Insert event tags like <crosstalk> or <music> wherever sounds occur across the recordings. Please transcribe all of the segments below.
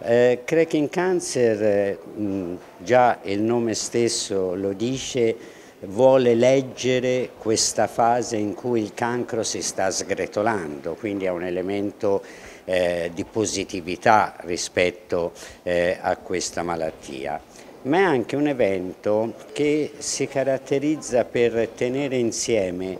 Eh, Cracking Cancer, eh, già il nome stesso lo dice, vuole leggere questa fase in cui il cancro si sta sgretolando, quindi è un elemento eh, di positività rispetto eh, a questa malattia. Ma è anche un evento che si caratterizza per tenere insieme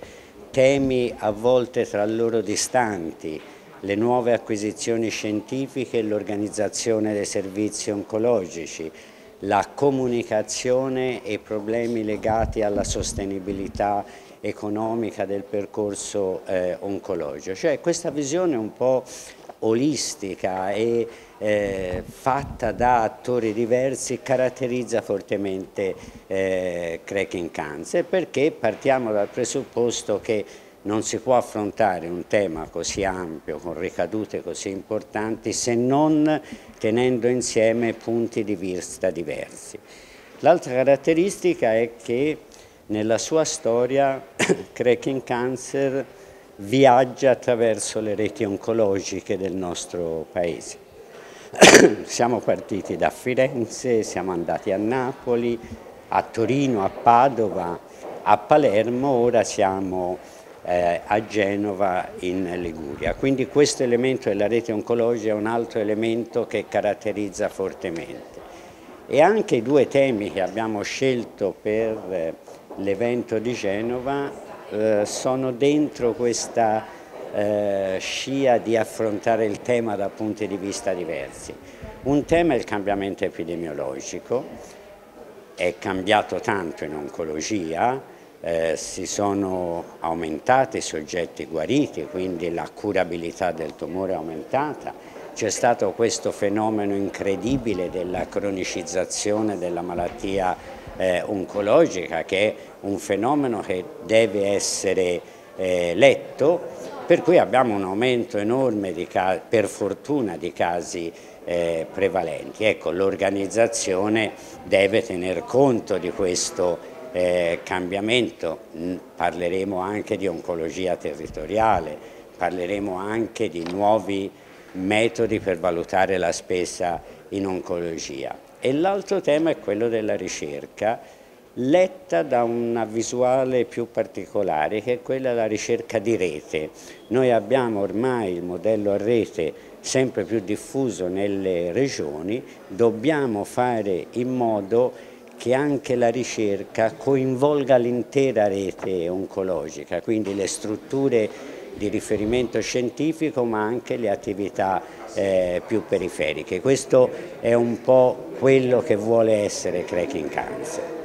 temi a volte tra loro distanti, le nuove acquisizioni scientifiche e l'organizzazione dei servizi oncologici, la comunicazione e i problemi legati alla sostenibilità economica del percorso eh, oncologico. Cioè questa visione un po' olistica e eh, fatta da attori diversi caratterizza fortemente eh, Cracking Cancer perché partiamo dal presupposto che non si può affrontare un tema così ampio, con ricadute così importanti, se non tenendo insieme punti di vista diversi. L'altra caratteristica è che nella sua storia <coughs> Cracking Cancer viaggia attraverso le reti oncologiche del nostro paese. <coughs> siamo partiti da Firenze, siamo andati a Napoli, a Torino, a Padova, a Palermo, ora siamo eh, a Genova in Liguria. Quindi questo elemento della rete oncologica è un altro elemento che caratterizza fortemente. E anche i due temi che abbiamo scelto per eh, l'evento di Genova eh, sono dentro questa eh, scia di affrontare il tema da punti di vista diversi. Un tema è il cambiamento epidemiologico, è cambiato tanto in oncologia, eh, si sono aumentati i soggetti guariti, quindi la curabilità del tumore è aumentata, c'è stato questo fenomeno incredibile della cronicizzazione della malattia eh, oncologica che è un fenomeno che deve essere eh, letto, per cui abbiamo un aumento enorme per fortuna di casi eh, prevalenti. Ecco, l'organizzazione deve tener conto di questo eh, cambiamento, parleremo anche di oncologia territoriale, parleremo anche di nuovi metodi per valutare la spesa in oncologia. E l'altro tema è quello della ricerca, letta da una visuale più particolare che è quella della ricerca di rete. Noi abbiamo ormai il modello a rete sempre più diffuso nelle regioni, dobbiamo fare in modo che anche la ricerca coinvolga l'intera rete oncologica, quindi le strutture di riferimento scientifico ma anche le attività eh, più periferiche. Questo è un po' quello che vuole essere Cracking Cancer.